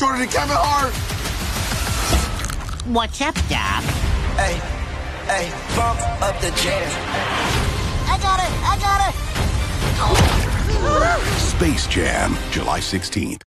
shorter than Kevin Hart. What's up, Doc? Hey, hey, bump up the jam. I got it! I got it! Space Jam, July 16th.